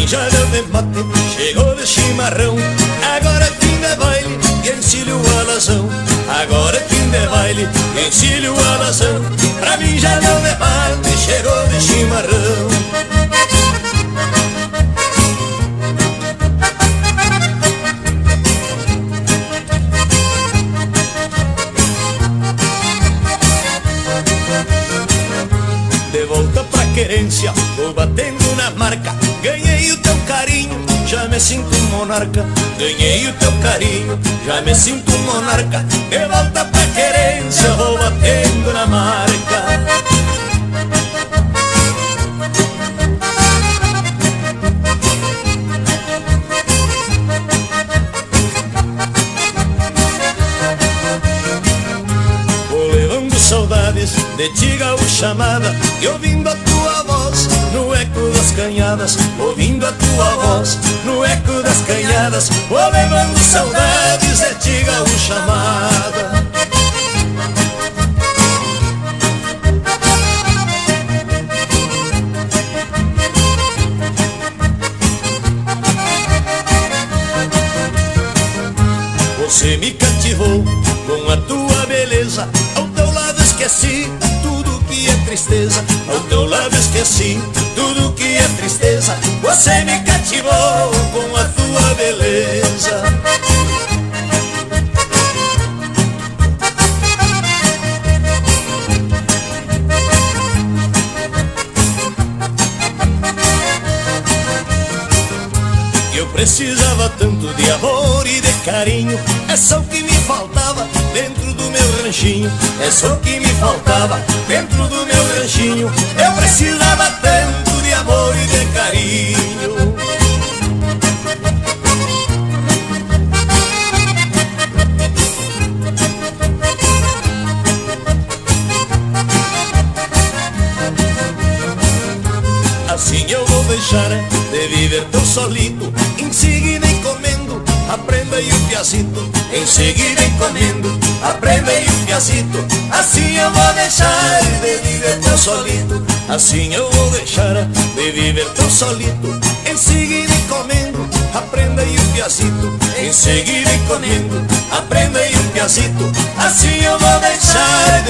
berinjela de mate, chegou de chimarrão. Agora é fim baile, quem o alazão. Agora é fim baile, quem o alazão. Pra mim já não é baile, chegou de chimarrão. querência, vou batendo na marca carinho, já me sinto monarca. Ganhei o teu carinho, já me sinto monarca. De volta pra querência, vou de ti chamada E ouvindo a tua voz no eco das canhadas Ouvindo a tua voz no eco das canhadas Vou levando saudades de ti chamada Você me cativou com a tua beleza esqueci tudo que é tristeza. Ao teu lado esqueci tudo que é tristeza. Você me cativou com a tua beleza. Eu precisava tanto de amor e de carinho. É só o que me faltava dentro do meu ranchinho É só o que me faltava dentro do meu ranchinho. Eu precisava tanto de amor e de carinho. Assim eu vou deixar de viver tão solito Em seguida encomendo aprenda e o piacito Em seguida encomendo e o piacito Assim eu vou deixar de viver tão solito. Assim eu vou deixar de viver tão solito. Em seguida encomendo aprenda e o piacito Em seguida encomendo aprenda e o piacito Assim eu vou deixar